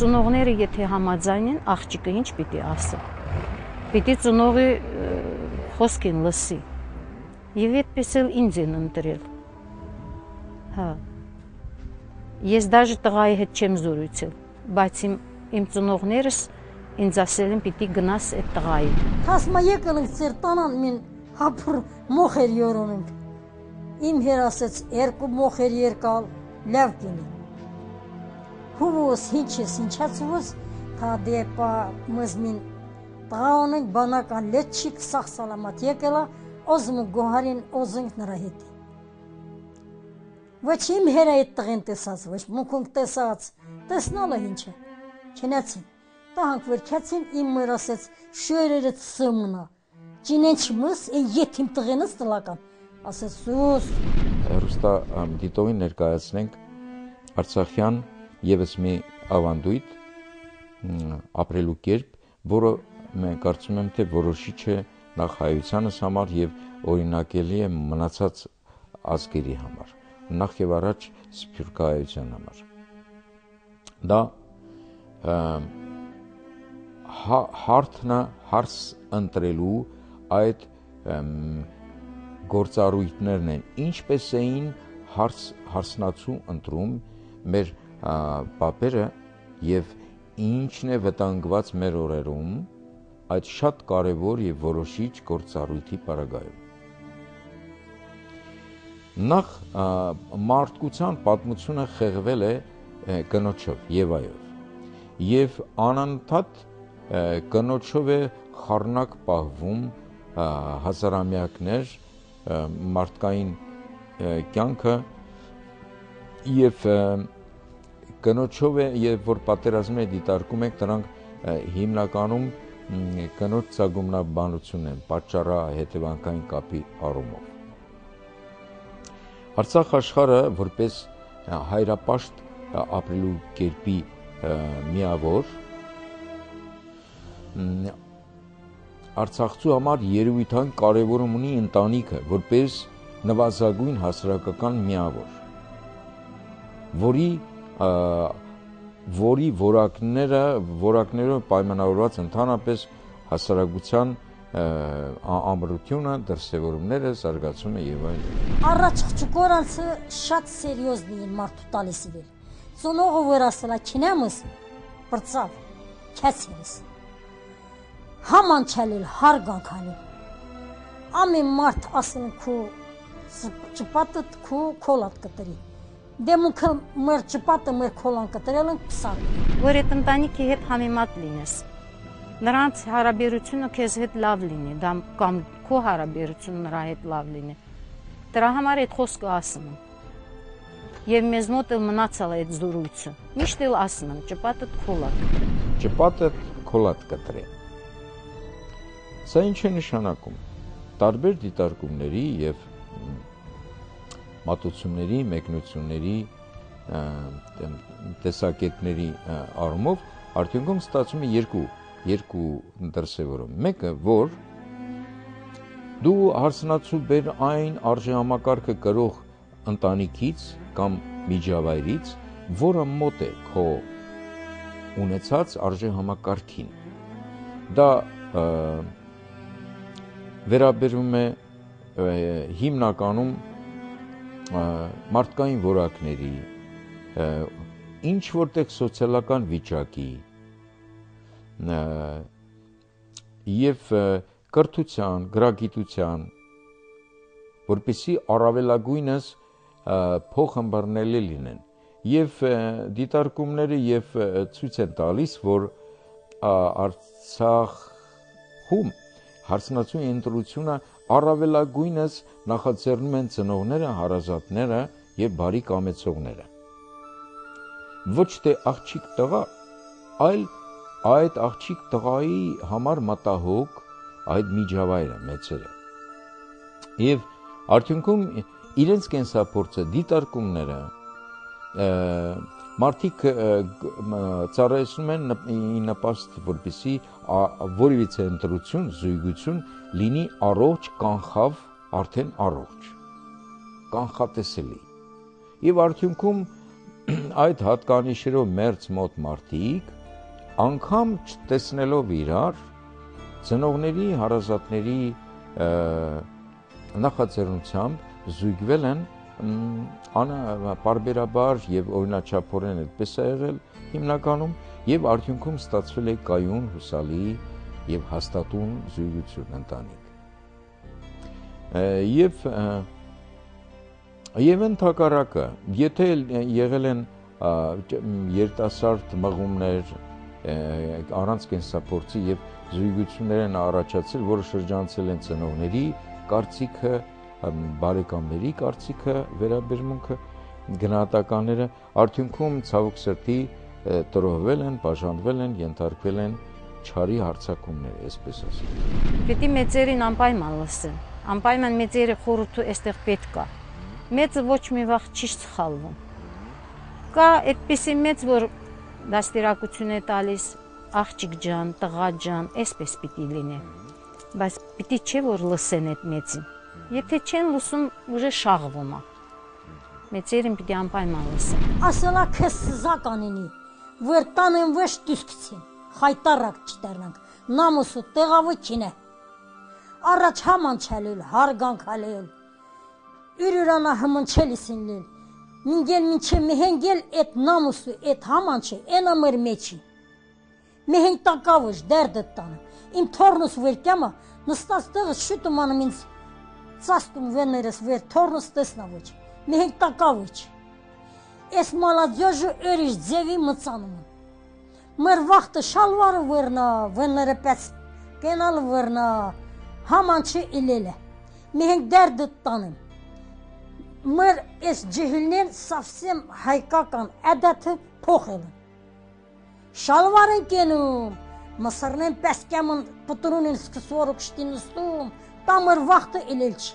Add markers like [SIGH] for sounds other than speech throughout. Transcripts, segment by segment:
ծնողները եթե համաձայն են, աղջիկը ինչ պիտի ասի։ Պիտի ծնողի խոսքին լսի։ Եվ այդպես էլ ինձ են ընտրել։ Հա։ Ես դաժե տղայի հետ չեմ զորույցել, բայց իմ իմ ծնողներս ինձ ասել են պիտի գնաս այդ տղային։ Հասմա եկել ենք ծեր տանան մին հապր մոխեր յորոնենք։ Իմ հեր ասեց երկու մոխեր երկալ լավ կինի։ Հուվոս հինչես հինչացուս թա դեպա մզմին տղաոնենք բանական լեչիկ սախ սալամատ եկելա օզմու գոհարին օզենք նրա հետ։ Ոչ իմ հեր այդ տղեն տեսած, ոչ մուքունք տեսած, տեսնալը ինչ է։ Չնացին։ Տահանք վերքացին իմ մոր ասեց շորերը ծմնա։ Ջինեն չմս է եթիմ տղենս տլական։ Ասեց սուս։ Հերոստա դիտողին ներկայացնենք Արցախյան եւս մի ավանդույթ ապրելու կերպ, որը մենք կարծում եմ թե որոշիչ է նախ հայությանս համար եւ օրինակելի է մնացած ազգերի համար նախ եւ առաջ սփյուռքայության համար դա հա, հարթնա հարս ընտրելու այդ գործառույթներն են ինչպես էին հարս հարսնացու ընտրում մեր պապերը եւ ինչն է վտանգված մեր օրերում այդ շատ կարևոր եւ որոշիչ գործառույթի պարագայում նախ մարդկության պատմությունը խեղվել է կնոջով Եվայով եւ անընդհատ կնոջով է խառնակ պահվում հազարամյակներ մարդկային կյանքը եւ կնոջով է եւ որ պատերազմը դիտարկում եք դրանք հիմնականում կնոջ ցագումնաբանություն են պատճառա հետևանքային կապի առումով Արցախ աշխարհը որպես հայրապաշտ ապրելու կերպի միավոր Արցախցու համար երևույթան կարևորում ունի ընտանիքը որպես նվազագույն հասարակական միավոր որի որի որակները որակներով պայմանավորված ընդհանրապես հասարակության ամրությունը, դրսևորումները, զարգացումը եւ այլն։ Առաջ չկորանցը շատ սերիոզնի մարդու տալիս է ծնողը վրասելա չինամս բրծավ քացերս համանչալել հարգանքանի ամեն մարդ ասեն քու ճպատը քու քոլատ կտրի դեմուքը մեր ճպատը մեր քոլան կտրել են 20 որ այդ ընտանիքի հետ համեմատ լինես նրանց հարաբերությունը քեզ հետ լավ լինի դա կամ քո հարաբերությունը նրա հետ լավ լինի դրա համար այդ խոսքը ասում եմ եւ մեզ մոտ մնացալ է այդ զորույցը։ Միշտ էլ ասում եմ, ճպատը քոլատ։ Ճպատը քոլատ կտրե։ Սա ինչ է նշանակում։ Տարբեր դիտարկումների եւ մատուցումների, մեկնությունների տեսակետների առումով արդյունքում ստացվում է երկու երկու դրսևորում։ Մեկը, որ դու հարսնացու բեր այն արժեհամակարգը կրող ընտանիքից կամ միջավայրից, որը մոտ է քո ունեցած արժե համակարգին։ Դա վերաբերում է հիմնականում մարդկային որակների, ինչ որտեղ սոցիալական վիճակի եւ կրթության, գրագիտության, որպիսի առավելագույնս փոխհմբռնելի լինեն եւ դիտարկումները եւ ցույց են տալիս որ Արցախում հարսնացու ընտրությունը առավելագույնս նախաձեռնում են ծնողները, հարազատները եւ բարի կամեցողները ոչ թե աղջիկ տղա այլ այդ աղջիկ տղայի համար մտահոգ այդ միջավայրը մեծերը եւ արդյունքում իրենց կենսափորձը, դիտարկումները մարդիկ ծառայեցնում են նպաստ որպեսի որևիցե ընտրություն, զույգություն լինի առողջ, կանխավ, արդեն առողջ, կանխատեսելի։ Եվ արդյունքում [CLEARS THROAT] այդ հատկանիշերով մերց մոտ մարդիկ անգամ չտեսնելով իրար ծնողների հարազատների նախաձեռնությամբ զույգվել են անպարբերաբար եւ օրինաչափորեն այդպես է եղել հիմնականում եւ արդյունքում ստացվել է կայուն հուսալի եւ հաստատուն զույգություն ընտանիք եւ եւ ընդհակառակը եթե եղել են երիտասարդ մղումներ առանց կենսափորձի եւ զույգություններ են առաջացել, որը շրջանցել են ծնողների կարծիքը, բարեկամների կարծիքը, վերաբերմունքը, գնահատականները արդյունքում ցավոք սրտի տրոհվել են, բաժանվել են, ենթարկվել են չարի հարցակումներ, այսպես ասեմ։ Պետք է մեծերին անպայման լսեն։ Անպայման մեծերը խորհուրդը այստեղ պետք է։ Մեծը ոչ մի վաղ չի սխալվում։ Կա այդպիսի մեծ, որ դաստիարակություն է տալիս աղջիկ ջան, տղա ջան, այսպես պիտի լինի։ Բայց պիտի չէ որ լսեն այդ մեծին։ Եթե չեն լսում, ուժը շաղվում է։ Մեծերին պիտի անպայման լսեն։ Ասելա քեզ զականինի, որ տանեն վշ դուսկցին, խայտարակ չտերնանք, նամուսը տեղավոչին է։ Առաջ համանչելել, հարգանքալել, յուրյուրանա հմնչելիսին լել, մինգել մինչե մեհենգել այդ նամուսը, այդ համանչը, ենա մեր մեջի։ Մեհենք տակավուշ, դերդը տանը, իմ թորնուս վերկյամը, նստած տեղը շուտում անում ինձ ծաստում վեներս վեր թորնս տեսնավոչ, նեհենք տակավոչ։ Ես մալադյոժը օրիշ ձևի մծանում։ Մեր վախտը շալվարը վերնա, վեները պեց կենալ վերնա, համանչի իլելը։ Նեհենք դերդը տանեմ։ Մեր ես ջհիլնեն սավսեմ հայկական ադաթը փոխելը։ Շալվարեն կենում, մսրնեն պեսկեմն պտրունին սկսորը կշտին ստում, тамыр вахты илилч.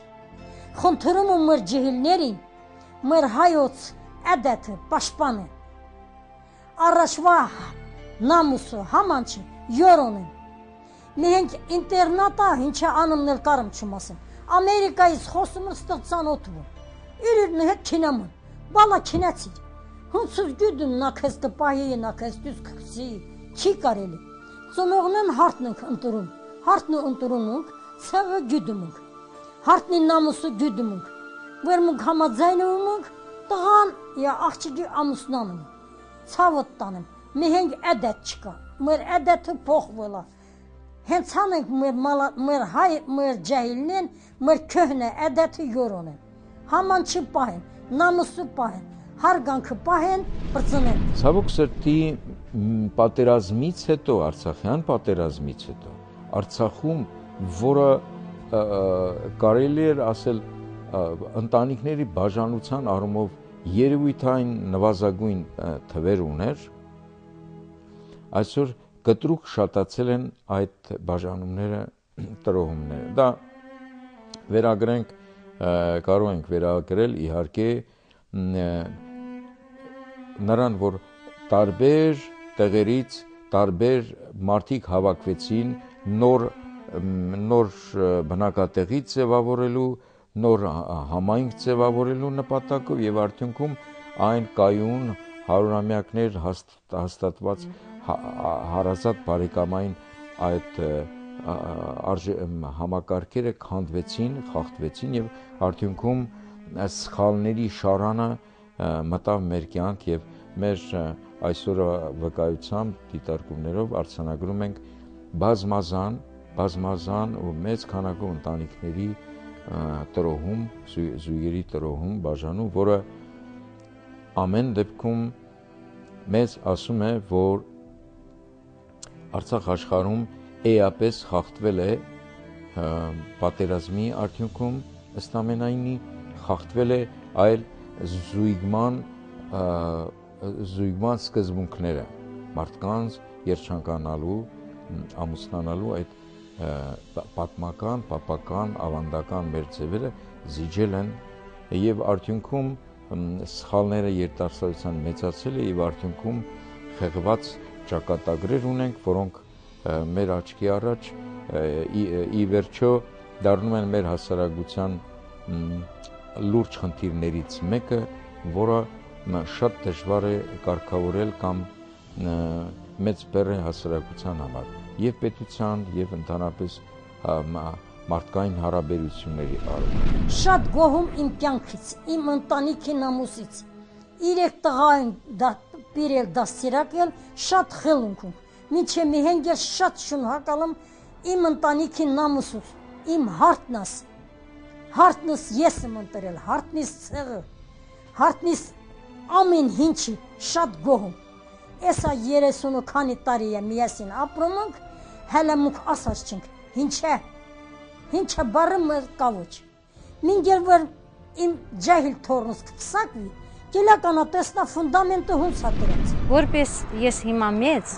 Хунтырыму мыр джихилнерин, мыр хайоц эдети пашпаны. Арашвах намусу хаманчы yoronun. Մենք ինտերնատա հինչա անումնել կարմ չմասեմ։ Ամերիկայից խոսումը ստեղծան օթվում։ Իրիրն հետ քինամն։ Բալա քինացիր։ Հունցուս գյուդն նա քեզ դպահի նա քեզ դուս քսի։ Չի կարելի։ Ծնողնն հարթն ընտրում։ Հարթն ընտրում ցավը գյուդում ենք։ Հարթնի նամուսը Վերմունք համաձայնվում ենք, տղան یا աղջիկի ամուսնանում։ Ցավը տանեմ։ Մենք էդետ չկա։ Մեր էդետը փոխվել է Հենց հանենք մեր մեր հայ մեր ջահիլնեն, մեր քհնը ադաթը յորոնեն։ Haman չպահեն, նամուսը պահեն, հարգանքը պահեն, բրծնեն։ Ցավոք սրտի պատերազմից հետո, Արցախյան պատերազմից հետո, Արցախում, որը կարելի էր ասել ընտանիքների բաժանության առումով երևույթային նվազագույն թվեր ուներ, այսօր կտրուկ շատացել են այդ բաժանումները, [CLEARS THROAT] տրոհումները։ Դա վերագրենք կարող ենք վերագրել իհարկե նրան, որ տարբեր տեղերից տարբեր մարդիկ հավաքվեցին նոր նոր բնակատեղի ձևավորելու, նոր համայնք ձևավորելու նպատակով եւ արդյունքում այն կայուն հարյուրամյակներ հաստատված հարազատ բարեկամային այդ արժե համակարգերը քանդվեցին, խախտվեցին եւ արդյունքում սխալների շարանը մտավ մեր կյանք եւ մեր այսօր վկայությամբ դիտարկումներով արցանագրում ենք բազմազան բազմազան ու մեծ քանակով ընտանիքների տրոհում, զույգերի տրոհում, բաժանում, որը ամեն դեպքում մեզ ասում է, որ Արցախ աշխարհում էապես խախտվել է պատերազմի արդյունքում ըստ ամենայնի խախտվել է այլ զույգման զույգման սկզբունքները մարդկանց երջանկանալու ամուսնանալու այդ պատմական, պապական, ավանդական մեր ձևերը զիջել են եւ արդյունքում սխալները երիտասարդության մեծացել է եւ արդյունքում խեղված ճակատագրեր ունենք, որոնք մեր աչքի առաջ ի, ի վերջո դառնում են մեր հասարակության լուրջ խնդիրներից մեկը, որը շատ դժվար է կարգավորել կամ մեծ բեռ է հասարակության համար եւ պետության եւ ընդհանրապես հա, մարդկային հարաբերությունների առումով Շատ գոհում իմ կյանքից, իմ ընտանիքի նամուսից։ Իրեք տղա են դա բերել դաստիարակել շատ խելունքում։ Մինչե մի հենգեր շատ շուն հակալում իմ ընտանիքի նամուսուց, իմ հարտնաս։ Հարտնս ես եմ ընտրել, հարտնիս ցեղը։ Հարտնիս ամեն ինչի շատ գոհում։ Էսա 30 քանի տարի է միասին ապրում ենք, հələ մուք ասած չենք։ Ինչ է։ Ինչը բարը մեր կավոչ։ Մինգեր որ իմ ջահիլ թորնս կծակվի, գելականա տեսնա ֆունդամենտը հունց է դրած։ Որպես ես հիմա մեծ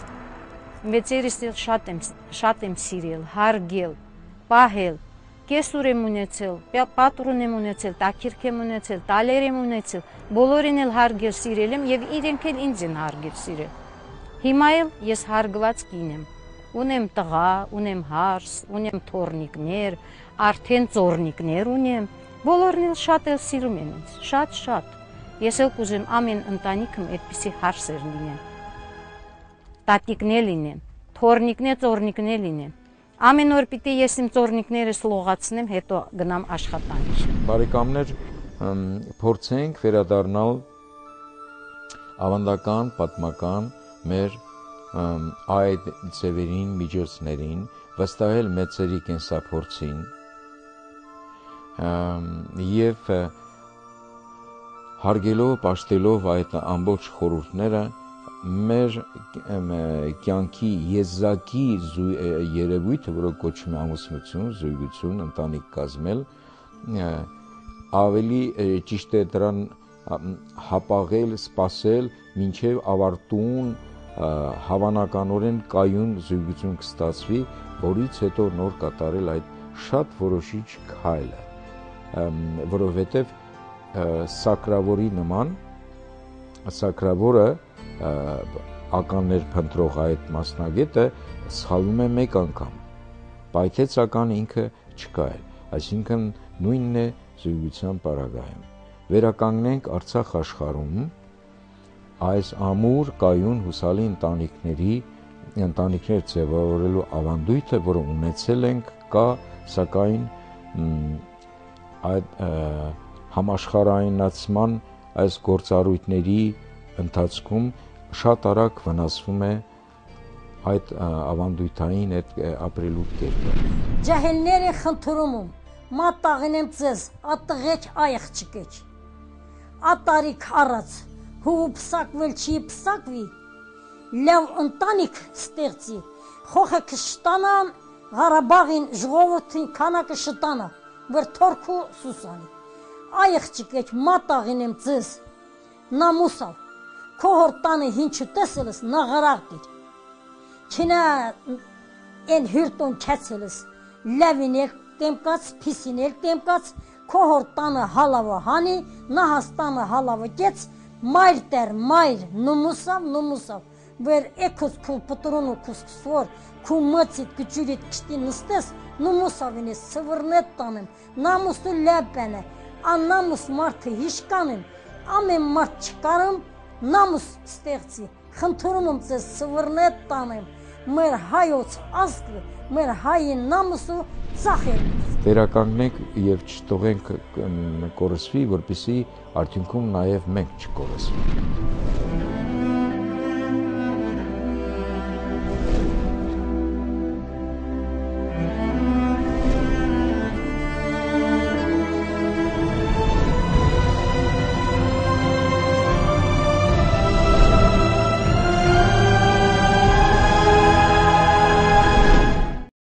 մեծերս էլ շատ եմ շատ եմ սիրել, հարգել, պահել, կեսուր եմ ունեցել, պա- պատրուն եմ ունեցել, տակիրք եմ ունեցել, տալեր եմ ունեցել, բոլորին էլ հարգել, սիրել եմ եւ իրենք էլ ինձ են հարգել, սիրել։ Հիմա էլ ես հարգված կին եմ։ Ունեմ տղա, ունեմ հարս, ունեմ թորնիկներ, արդեն ծորնիկներ ունեմ։ Բոլորն էլ շատ էլ սիրում են ինձ, շատ-շատ։ Ես էլ կուզեմ ամեն ընտանիքում այդպիսի հարսեր լինեն տատիկներ լինեն, թորնիկներ, ծորնիկներ լինեն։ Ամեն օր պիտի ես իմ ծորնիկներս լողացնեմ, հետո գնամ աշխատանքի։ բարեկամներ փորձենք վերադառնալ ավանդական պատմական մեր այդ ծևերին միջոցներին վստահել մեծերի կենսափորձին եւ հարգելով պաշտելով այդ ամբողջ խորհուրդները մեր կյանքի եզակի երևույթը, որը կոչվում է ամուսնություն, զույգություն, ընտանիք կազմել, ավելի ճիշտ է դրան հապաղել, սпасել, ինչև ավարտուն հավանականորեն կայուն զույգություն կստացվի, որից հետո նոր կատարել այդ շատ որոշիչ քայլը, որովհետև սակրավորի նման սակրավորը ականներ փնտրող այդ մասնագետը սխալվում է մեկ անգամ պայթեցական ինքը չկա է այսինքն նույնն է զույգության պարագայում վերականգնենք Արցախ աշխարհում այս ամուր կայուն հուսալի ընտանիքների ընտանիքներ ձևավորելու ավանդույթը, որը ունեցել ենք, կա, սակայն այդ համաշխարհայնացման այս գործառույթների ընթացքում շատ արագ վնասվում է այդ ավանդույթային այդ ապրելու կերպը։ Ջահելները խնդրում եմ, մատաղին եմ ձեզ, ատղեջ այխ չկեչ։ Ատարիք առած, հու պսակվել չի պսակվի, լավ ընտանիք ստեղծի, խոխը կշտանա, Ղարաբաղին ժողովրդին քանակը շտանա, որ թորքու սուսանի։ Այխ չկեչ, մատաղին եմ ձեզ, նամուսավ, քո հորտանը հինչու տեսելս նաղարաղտիր։ Չնա են հյուրտոն չացելս լավին եք տեմկած փիսին եք տեմկած քոհոր տանը հալավը հանի նա հաստանը հալավը կեց մայր տեր մայր նումուսավ նումուսավ վեր էքոս քու պտրոնու քուսքսոր քու մացիտ քչուրիտ քշտի նստես նումուսավին է սվրնետ տանեմ նամուսու լապենը աննամուս մարդը հիշկանեմ ամեն մարդ չկարım նամուս ստեղծի խնդրում եմ ձեզ սվրնետ տանեմ մեր հայոց ազգը մեր հայի նամուսը ծախել վերականգնենք եւ չթողենք կորսվի, որպիսի արդյունքում նաեւ մենք չկորսվենք։